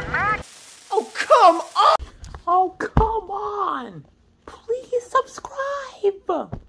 on, Mac! Oh, come on! Oh, come on! Please subscribe!